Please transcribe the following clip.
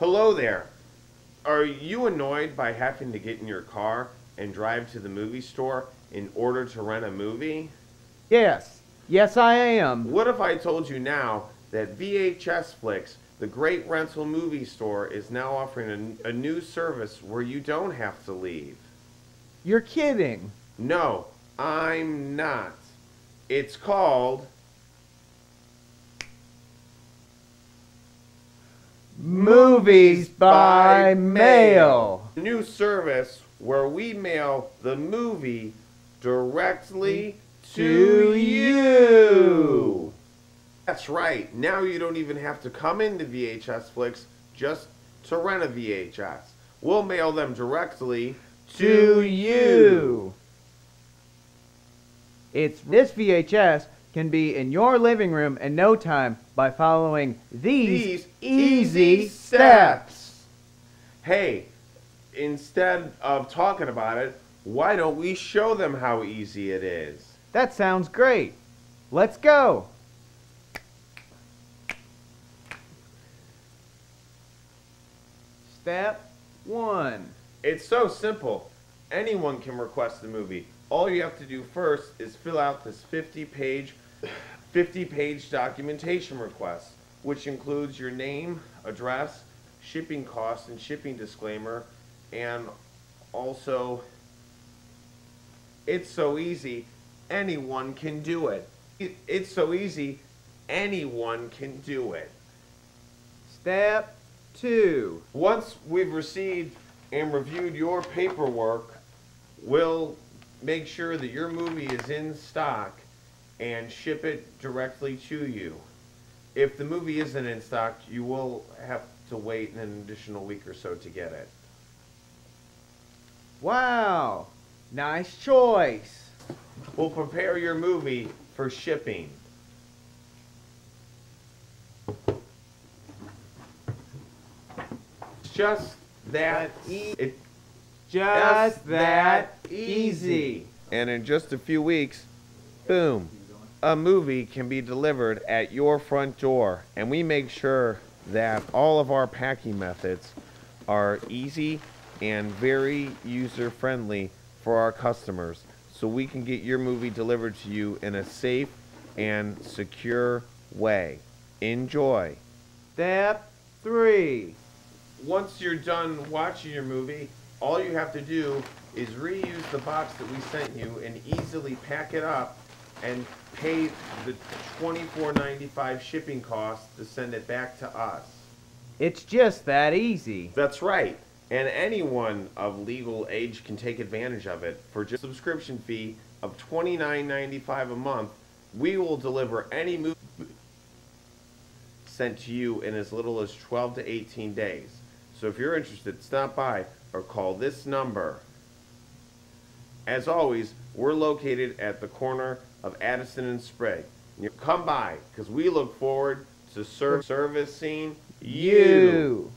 Hello there. Are you annoyed by having to get in your car and drive to the movie store in order to rent a movie? Yes. Yes, I am. What if I told you now that VHS FLIX, the great rental movie store, is now offering a, a new service where you don't have to leave? You're kidding. No, I'm not. It's called Movies by mail. new service where we mail the movie directly to you. That's right. Now you don't even have to come into VHS FLIX just to rent a VHS. We'll mail them directly To you. It's this VHS can be in your living room in no time by following these, these easy steps. Hey, instead of talking about it, why don't we show them how easy it is? That sounds great. Let's go. Step 1. It's so simple. Anyone can request a movie. All you have to do first is fill out this 50 page 50 page documentation request, which includes your name, address, shipping costs and shipping disclaimer, and also it's so easy, anyone can do it. It- It's so easy, anyone can do it. Step 2. Once we've received and reviewed your paperwork, we'll make sure that your movie is in stock and ship it directly to you. If the movie isn't in stock, you will have to wait an additional week or so to get it. Wow. Nice choice. We'll prepare your movie for shipping. It's just that e- it Just that easy. And in just a few weeks, boom, a movie can be delivered at your front door. And we make sure that all of our packing methods are easy and very user friendly for our customers so we can get your movie delivered to you in a safe and secure way. Enjoy. Step 3. Once you're done watching your movie, all you have to do is reuse the box that we sent you and easily pack it up and pay the $24.95 shipping cost to send it back to us. It's just that easy. That's right. And anyone of legal age can take advantage of it. For just a subscription fee of $29.95 a month, we will deliver any movie sent to you in as little as 12 to 18 days. So if you're interested, stop by or call this number. As always, we're located at the corner of Addison and Sprague. Come by because we look forward to ser- servicing you. You.